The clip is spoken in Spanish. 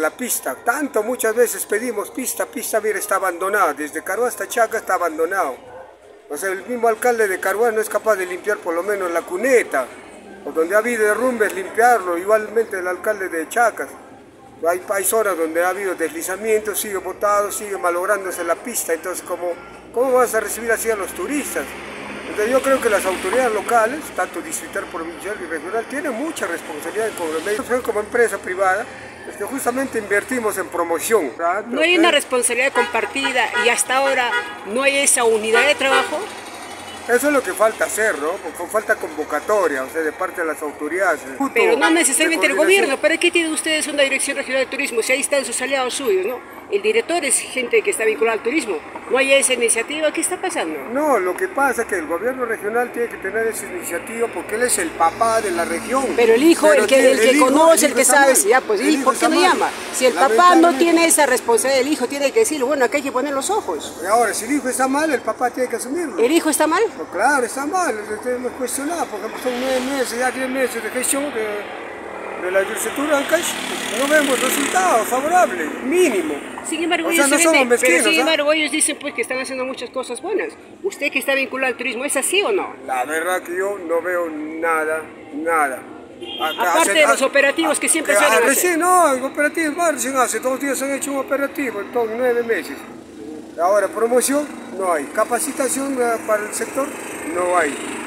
La pista, tanto muchas veces pedimos pista, pista, mira, está abandonada, desde Caruá hasta Chaca está abandonado. O sea, el mismo alcalde de Caruá no es capaz de limpiar por lo menos la cuneta, o donde ha habido derrumbes, limpiarlo, igualmente el alcalde de Chacas. Hay, hay zonas donde ha habido deslizamientos, sigue botado, sigue malográndose la pista, entonces ¿cómo, cómo vas a recibir así a los turistas? Entonces yo creo que las autoridades locales, tanto distrital, provincial y regional, tienen mucha responsabilidad medios, como empresa privada, es que justamente invertimos en promoción. No hay una responsabilidad compartida y hasta ahora no hay esa unidad de trabajo. Eso es lo que falta hacer, ¿no? Porque falta convocatoria, o sea, de parte de las autoridades. Pero no necesariamente el gobierno. ¿Para qué tienen ustedes una dirección regional de turismo si ahí están sus aliados suyos, no? El director es gente que está vinculada al turismo. ¿No hay esa iniciativa? ¿Qué está pasando? No, lo que pasa es que el gobierno regional tiene que tener esa iniciativa porque él es el papá de la región. Pero el hijo, el que, el que conoce, el, que sabe, ya, pues, ¿y por qué no llama? Si el papá no tiene esa responsabilidad, el hijo tiene que decirlo, bueno, acá hay que poner los ojos. Y ahora, si el hijo está mal, el papá tiene que asumirlo. ¿El hijo está mal? Pues claro, está mal, tenemos cuestionado, porque son nueve meses, ya diez meses de gestión de, de la legislatura no vemos resultados favorables, mínimo. Sin embargo, ellos, pero sin embargo ellos dicen pues que están haciendo muchas cosas buenas. ¿Usted que está vinculado al turismo, es así o no? La verdad que yo no veo nada, nada. Aparte de los operativos que siempre se hacen. Recién no, operativos más, recién hace dos días han hecho un operativo, en todos nueve meses. Ahora, promoción no hay, capacitación para el sector no hay.